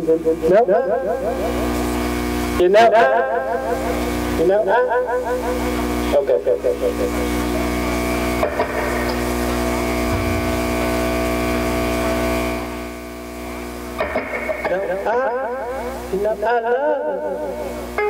Nope. You know? You know? Okay, okay, okay, okay. okay. No, I, no, I love.